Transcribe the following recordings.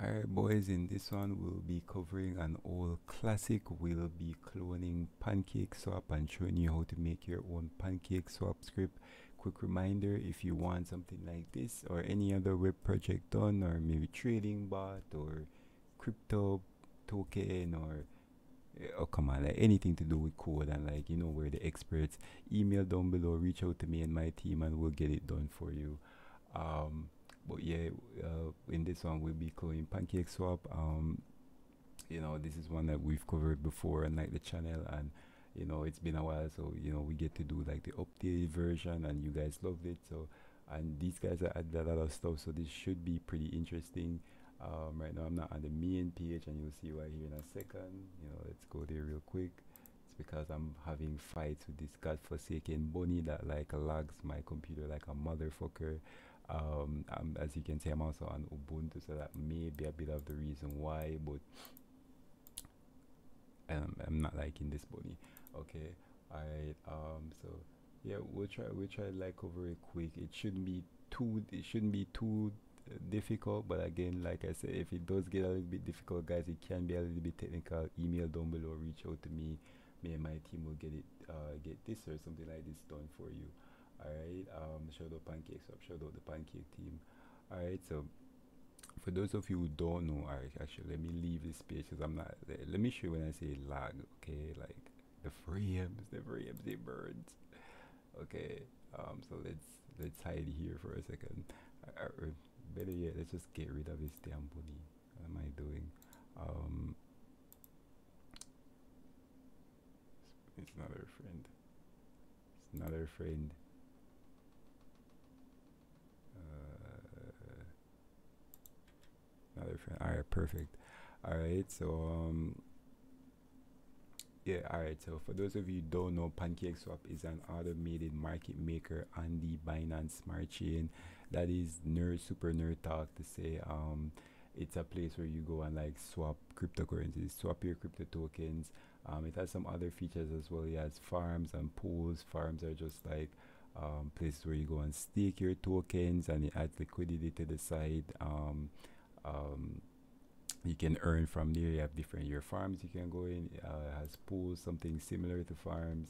Alright boys, in this one we'll be covering an old classic. We'll be cloning Pancake Swap and showing you how to make your own Pancake Swap script. Quick reminder, if you want something like this or any other web project done or maybe trading bot or crypto token or oh come on like anything to do with code and like you know we're the experts email down below reach out to me and my team and we'll get it done for you um but yeah uh, in this one we'll be calling pancake swap. Um you know this is one that we've covered before and like the channel and you know it's been a while so you know we get to do like the updated version and you guys loved it so and these guys are added a lot of stuff so this should be pretty interesting. Um, right now I'm not on the main page and you'll see why here in a second. You know let's go there real quick. It's because I'm having fights with this godforsaken bunny that like lags my computer like a motherfucker um, as you can see I'm also on Ubuntu so that may be a bit of the reason why but um, I'm not liking this bunny okay alright um so yeah we'll try we'll try like over it quick. It shouldn't be too it shouldn't be too difficult but again like i said if it does get a little bit difficult guys it can be a little bit technical. Email down below reach out to me. Me and my team will get it uh, get this or something like this done for you all right um shout out PancakeSwap shout out the pancake team all right so for those of you who don't know all right actually let me leave this page because i'm not let me show you when i say lag okay like the frames the frames they birds okay um so let's let's hide here for a second uh, uh better yet, let's just get rid of this damn bunny. What am I doing? Um, it's another friend. It's another friend. Another friend. All right, perfect. All right, so um, yeah, all right. So for those of you don't know, PancakeSwap is an automated market maker on the Binance Smart Chain that is nerd super nerd talk to say um it's a place where you go and like swap cryptocurrencies swap your crypto tokens um, it has some other features as well it has farms and pools farms are just like um, places where you go and stake your tokens and it adds liquidity to the side um, um, you can earn from there. You have different your farms you can go in uh, has pools something similar to farms.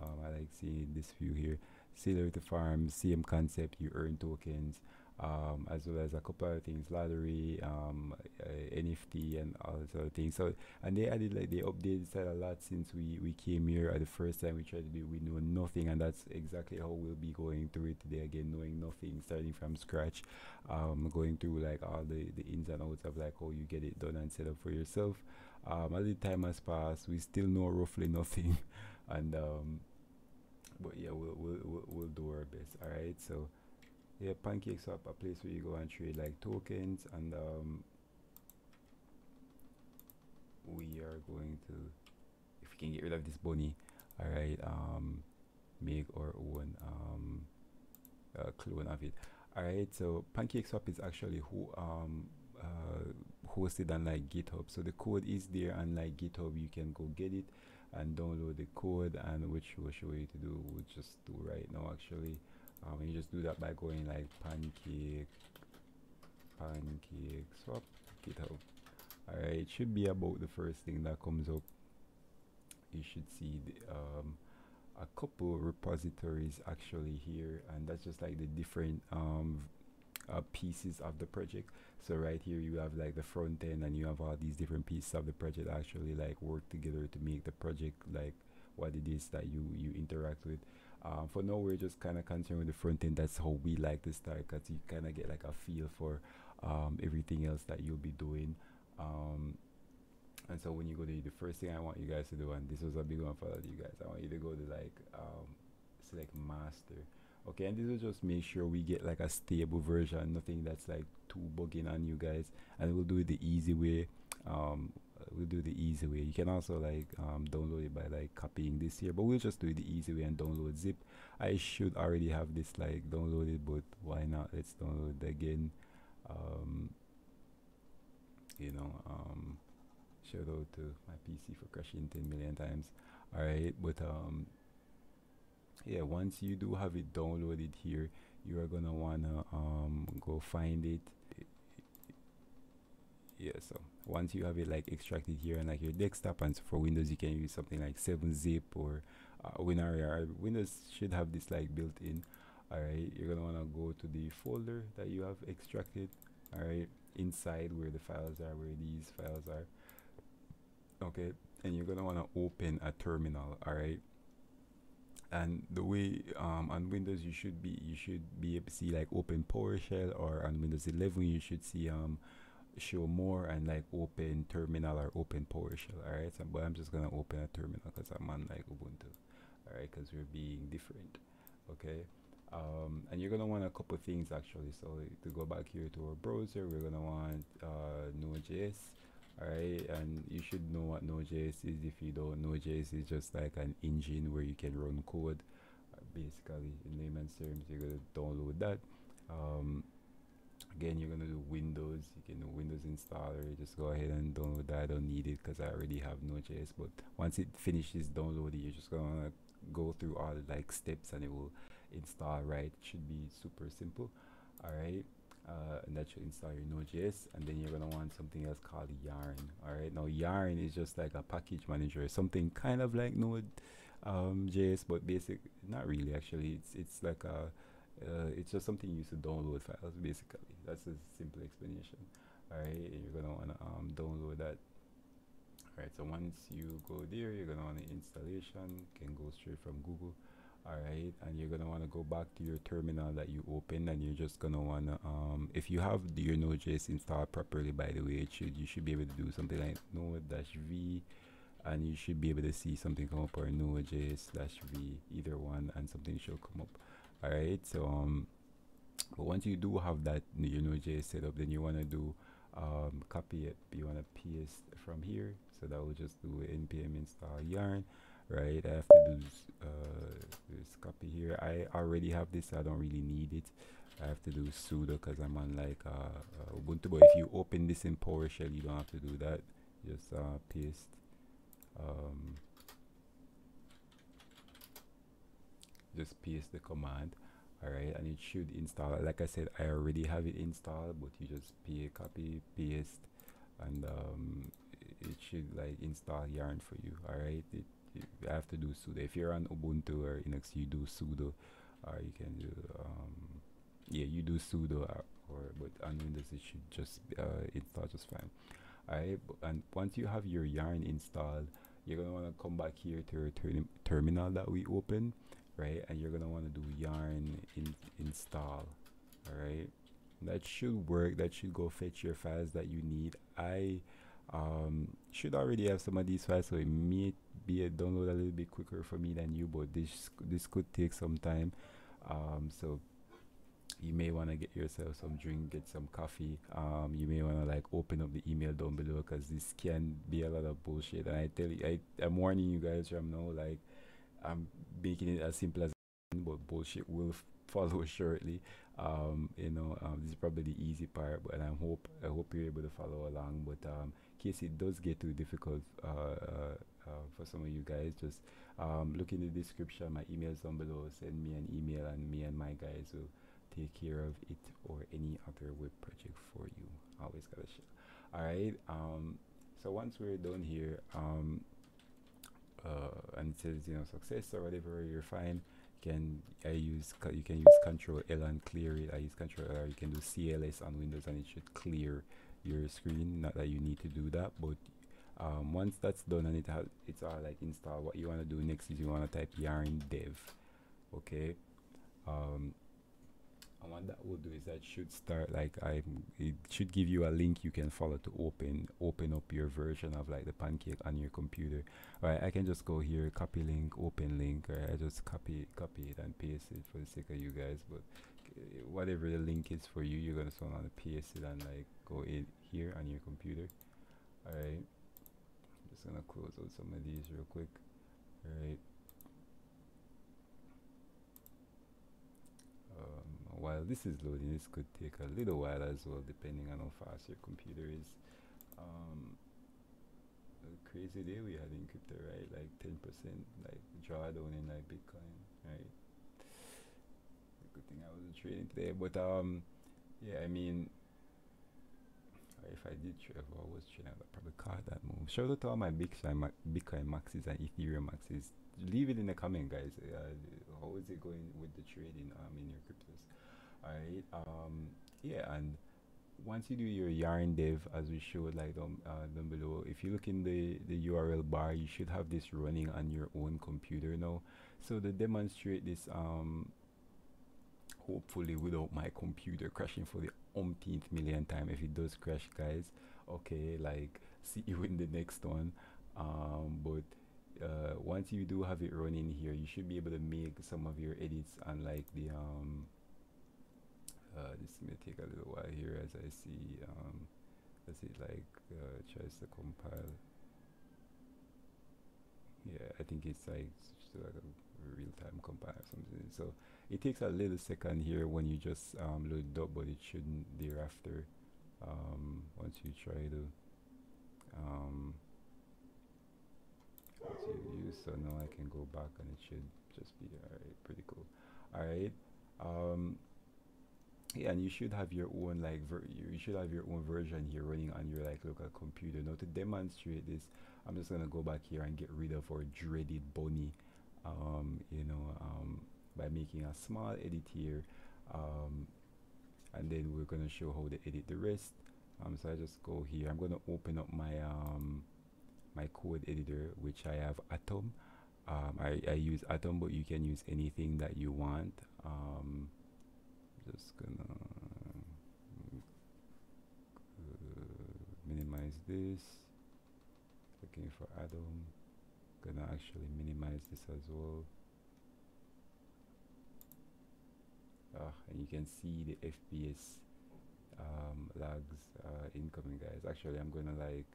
Um, I like seeing this view here. Similar to farms, same concept, you earn tokens, um, as well as a couple of things, lottery, um, uh, NFT, and all sort of things. So, and they added like they updated a lot since we we came here. At the first time we tried to do, we knew nothing, and that's exactly how we'll be going through it today. Again, knowing nothing, starting from scratch, um, going through like all the the ins and outs of like how you get it done and set up for yourself. Um, as the time has passed, we still know roughly nothing, and um, but yeah, we'll, we'll, we'll, we'll do our best. All right. So yeah, PancakeSwap a place where you go and trade like tokens, and um, we are going to, if we can get rid of this bunny, all right, um, make our own um, uh, clone of it. All right. So PancakeSwap is actually who um uh, hosted on like GitHub. So the code is there on like GitHub. You can go get it and download the code and which will show you to do we'll just do right now actually um, you just do that by going like pancake pancake swap github. Alright it should be about the first thing that comes up. You should see the, um, a couple repositories actually here and that's just like the different um, uh, pieces of the project. So right here you have like the front end and you have all these different pieces of the project actually like work together to make the project like what it is that you you interact with um, for now we're just kind of concerned with the front end. That's how we like to start because you kind of get like a feel for um, everything else that you'll be doing. Um, and so when you go to the first thing I want you guys to do and this was a big one for you guys I want you to go to like um, select master. Okay and this will just make sure we get like a stable version nothing that's like too bugging on you guys. And we'll do it the easy way. Um, we'll do the easy way. You can also like um, download it by like copying this here but we'll just do it the easy way and download zip. I should already have this like downloaded but why not? Let's download it again. Um, you know um, shout out to my PC for crashing 10 million times. Alright but um yeah once you do have it downloaded here you are gonna wanna um, go find it. Yeah so once you have it like extracted here and like your desktop and so for windows you can use something like 7zip or uh, WinRAR windows should have this like built in. All right you're gonna want to go to the folder that you have extracted. All right inside where the files are where these files are. Okay and you're gonna want to open a terminal. All right and the way um, on Windows you should be you should be able to see like open PowerShell or on Windows 11 you should see um show more and like open terminal or open PowerShell all right so, but I'm just gonna open a terminal because I'm on like Ubuntu all right because we're being different okay? Um, and you're gonna want a couple things actually. So to go back here to our browser we're gonna want uh, Node.js alright? And you should know what Node.js is if you don't. Node.js is just like an engine where you can run code uh, basically in layman's terms you're gonna download that. Um, again you're gonna do Windows. You can do Windows installer. Just go ahead and download that. I don't need it because I already have Node.js but once it finishes downloading you're just gonna go through all the like steps and it will install right? It should be super simple. All right uh, and that should install your Node.js and then you're gonna want something else called Yarn. All right now Yarn is just like a package manager. Something kind of like Node um, JS but basic not really actually. It's it's like a uh, it's just something you use to download files basically. That's a simple explanation all right and you're gonna want to um, download that. All right so once you go there you're gonna want the installation can go straight from Google all right and you're gonna want to go back to your terminal that you opened and you're just gonna want to um, if you have your node.js installed properly by the way it should you should be able to do something like node dash v and you should be able to see something come up or node.js slash v either one and something should come up all right so um but once you do have that your node.js set up then you want to do um, copy it. You want to paste from here so that will just do npm install yarn right? I have to do uh, this copy here. I already have this so I don't really need it. I have to do sudo because I'm on like uh, uh, Ubuntu but if you open this in PowerShell you don't have to do that. Just uh, paste um, just paste the command alright and it should install like I said I already have it installed but you just pay copy paste and um, it should like install yarn for you alright it you have to do sudo. If you're on Ubuntu or Linux, you do sudo, or you can do um, yeah, you do sudo, or, uh, or but on Windows it should just uh, install just fine. Alright, and once you have your yarn installed, you're gonna want to come back here to your ter terminal that we opened, right? And you're gonna want to do yarn in install. Alright, that should work. That should go fetch your files that you need. I um, should already have some of these files, so it may be a download a little bit quicker for me than you but this this could take some time um, so you may want to get yourself some drink get some coffee um, you may want to like open up the email down below because this can be a lot of bullshit and i tell you I, i'm warning you guys from now like i'm making it as simple as but bullshit. Will follow shortly. Um, you know um, this is probably the easy part but i hope i hope you're able to follow along. But um, in case it does get too difficult uh, uh, uh, for some of you guys. Just um, look in the description. My email is down below. Send me an email and me and my guys will take care of it or any other web project for you. Always gotta share. All right um, so once we're done here um, uh, says you know success or whatever you're fine. Can I use you can use control L and clear it. I use control L you can do CLS on Windows and it should clear your screen. Not that you need to do that but um, once that's done and it has it's all like installed what you want to do next is you want to type yarn dev okay? Um, and what that will do is that should start like I it should give you a link you can follow to open open up your version of like the pancake on your computer right I can just go here copy link open link I just copy copy it and paste it for the sake of you guys but uh, whatever the link is for you you're gonna so on paste it and like go in here on your computer all right I'm just gonna close out some of these real quick. Alright. Um, while this is loading, this could take a little while as well, depending on how fast your computer is. Um, crazy day we had in crypto, right? Like 10%, like drawdown in like Bitcoin, right? Good thing I wasn't trading today, but um, yeah, I mean, if I did trade, I was trading, I probably caught that move. Shout out to all my Bitcoin, Bitcoin maxes and Ethereum maxes. Leave it in the comment, guys. Uh, how is it going with the trading um, in your cryptos? Right. Um, yeah, and once you do your yarn dev as we showed like down, uh, down below if you look in the the url bar you should have this running on your own computer now. So to demonstrate this um hopefully without my computer crashing for the umpteenth million time. If it does crash guys okay like see you in the next one. Um but uh, once you do have it running here you should be able to make some of your edits on like the um uh, this may take a little while here as I see um, as it like uh, tries to compile? Yeah I think it's like like a real-time compile or something. So it takes a little second here when you just um, load it up but it shouldn't thereafter um, once you try to um, you use so now I can go back and it should just be alright pretty cool. Alright um, yeah, and you should have your own like you should have your own version here running on your like local computer. Now to demonstrate this i'm just gonna go back here and get rid of our dreaded bunny um, you know um, by making a small edit here um, and then we're gonna show how to edit the rest. Um, so i just go here. I'm gonna open up my um, my code editor which i have atom. Um, I, I use atom but you can use anything that you want just gonna uh, minimize this. Looking for atom gonna actually minimize this as well. Ah, and you can see the FPS um, lags uh, incoming guys. Actually I'm gonna like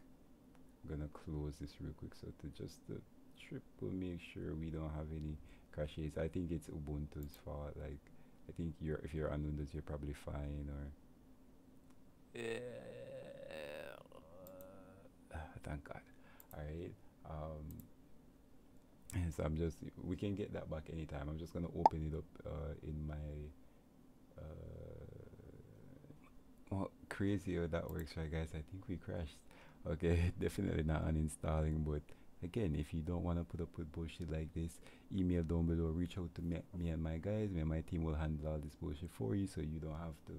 gonna close this real quick so to just uh, triple make sure we don't have any crashes I think it's Ubuntu's fault like I think you're if you're on Windows, you're probably fine. Or yeah, thank God. All right. Um, so I'm just we can get that back anytime. I'm just gonna open it up uh, in my. Uh, well, crazy how that works, right, guys? I think we crashed. Okay, definitely not uninstalling, but again if you don't want to put up with bullshit like this email down below reach out to me, me and my guys. Me and my team will handle all this bullshit for you so you don't have to.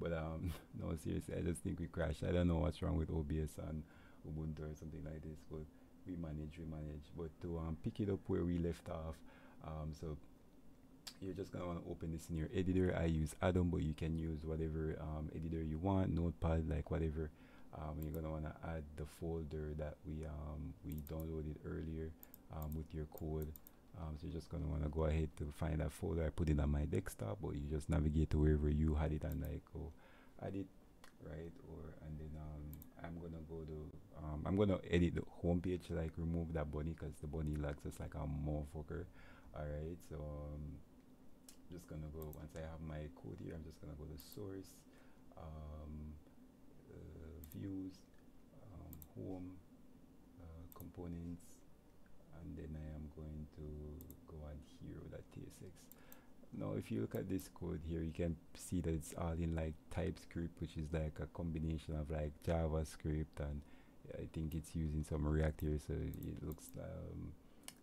But um no seriously i just think we crashed. I don't know what's wrong with obs and ubuntu or something like this but we manage we manage but to um, pick it up where we left off um, so you're just gonna want to open this in your editor. I use atom but you can use whatever um, editor you want notepad like whatever um, you're gonna want to add the folder that we um, we downloaded earlier um, with your code. Um, so you're just gonna want to go ahead to find that folder. I put it on my desktop or you just navigate to wherever you had it and like go add it right? Or and then um, I'm gonna go to um, I'm gonna edit the home page like remove that bunny because the bunny looks just like a motherfucker. Alright so just gonna go once I have my code here I'm just gonna go to source um, views, um, home, uh, components, and then I am going to go on hero.tsx. Now, if you look at this code here, you can see that it's all in like TypeScript, which is like a combination of like JavaScript and I think it's using some React here, so it looks um,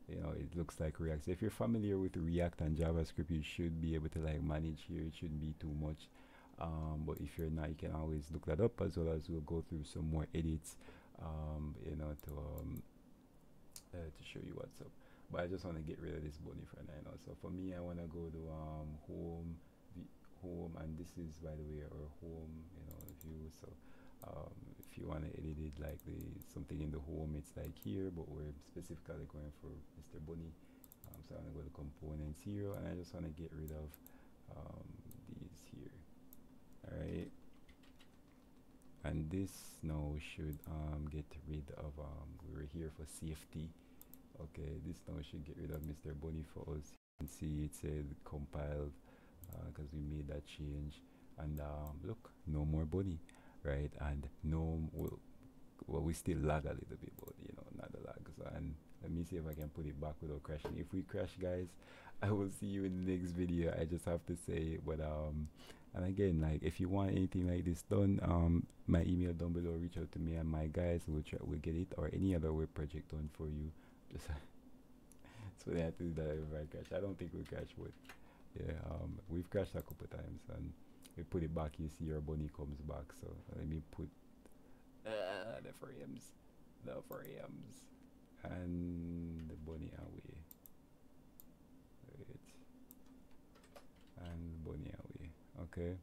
you know it looks like React. So if you're familiar with React and JavaScript, you should be able to like manage here. It shouldn't be too much um, but if you're not you can always look that up as well as we'll go through some more edits um, you know to um, uh, to show you what's up but I just want to get rid of this bunny for now so for me I want to go to um, home home and this is by the way our home you know view so um, if you want to edit it like the something in the home it's like here but we're specifically going for Mr. Bunny um, so I'm going to go to components here and I just want to get rid of um, these here Alright. And this now should um, get rid of, um, we were here for safety. Okay, this now should get rid of Mr. Bunny for us. You can see it said compiled because uh, we made that change. And um, look, no more bunny, right? And no, well, well, we still lag a little bit, but you know, not the lag. So, and let me see if I can put it back without crashing. If we crash, guys, I will see you in the next video. I just have to say, but um, and again like if you want anything like this done um my email down below reach out to me and my guys. Will try will get it or any other web project done for you. Just so they have to do that if I crash. I don't think we crash but yeah um we've crashed a couple times and we put it back you see your bunny comes back. So let me put uh, the frames the frames and the bunny away wait and bunny away okay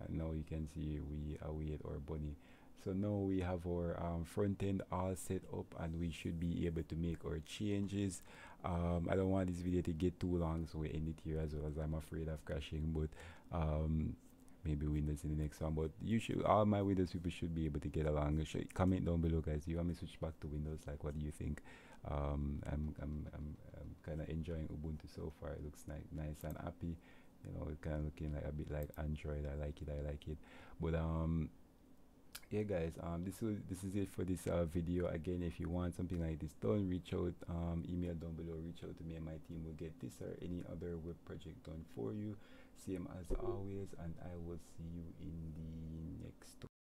and now you can see we await our bunny so now we have our um, front end all set up and we should be able to make our changes. Um, I don't want this video to get too long so we end it here as well as I'm afraid of crashing but um, maybe Windows in the next one. But you should all my Windows people should be able to get along. Should comment down below guys. You want me to switch back to Windows? Like what do you think? Um, I'm, I'm, I'm, I'm kind of enjoying Ubuntu so far. It looks ni nice and happy you know it's kind of looking like a bit like Android I like it I like it. But um yeah guys um this is this is it for this uh, video. Again if you want something like this done reach out um email down below. Reach out to me and my team. Will get this or any other web project done for you. Same as always and i will see you in the next